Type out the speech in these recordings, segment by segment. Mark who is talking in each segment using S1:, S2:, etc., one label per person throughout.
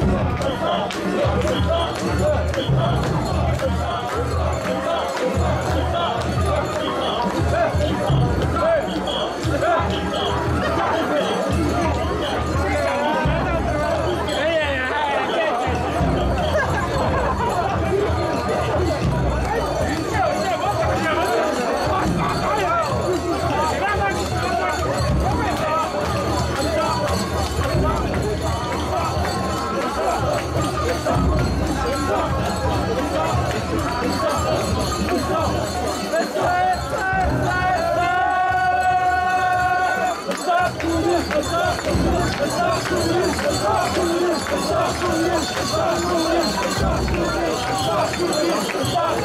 S1: Oh, my God. Só clubista, só clubista, só clubista, só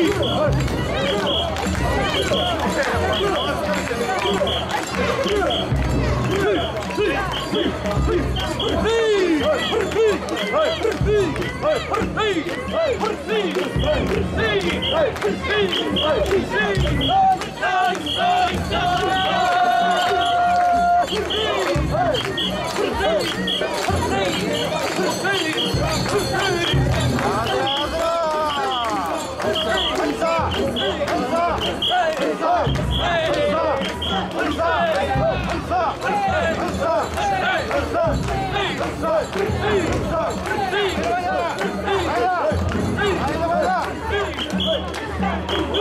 S1: Hey!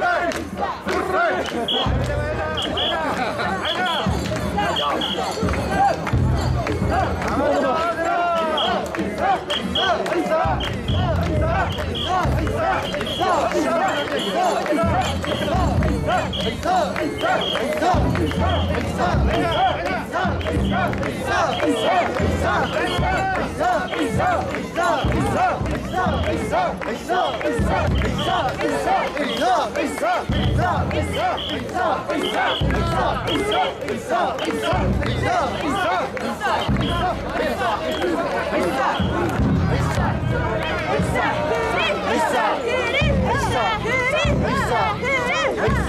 S1: Hey! Hey, stop!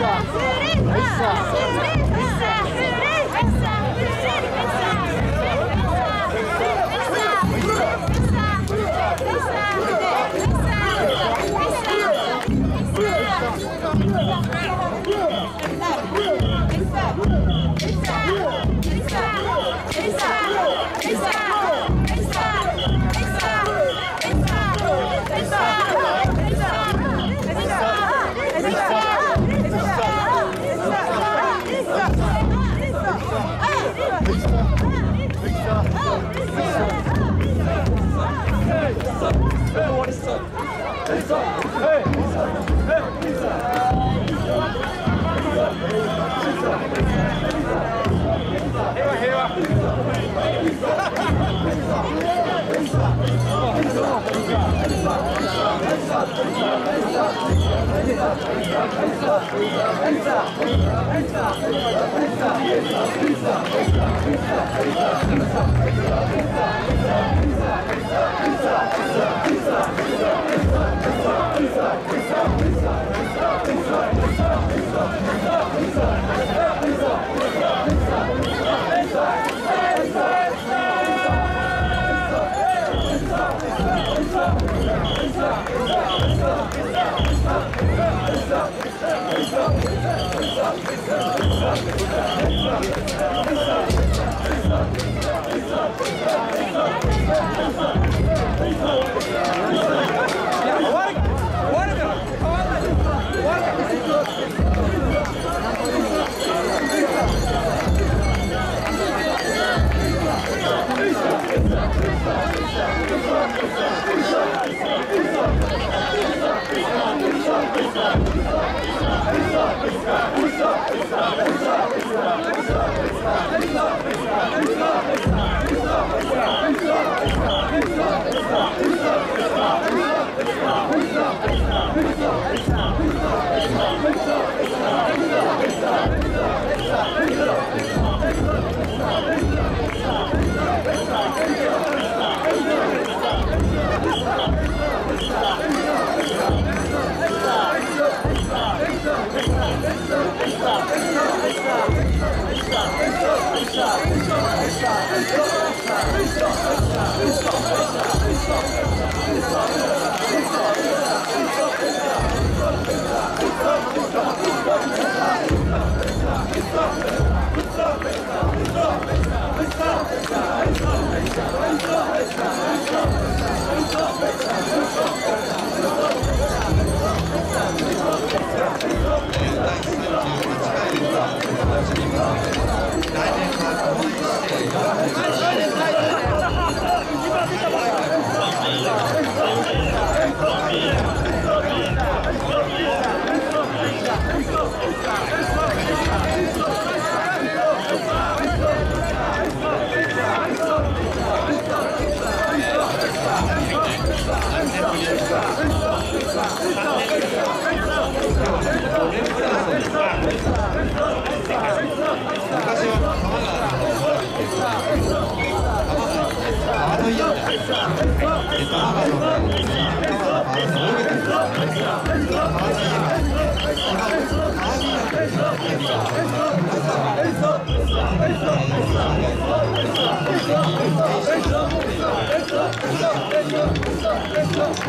S1: isso! É isso! Let's go. Let's go!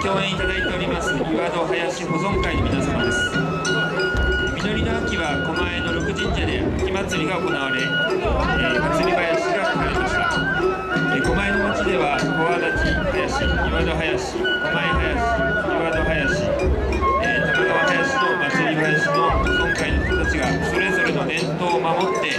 S2: 共演いただいております岩戸林保存会の皆様です。実りの秋は狛江の六神社で秋祭りが行われ、えー、祭り林が書かれました、えー、狛江の町では小和立林岩戸林狛江林岩戸林、えー、玉川林の祭り林の保存会の人たちがそれぞれの伝統を守って、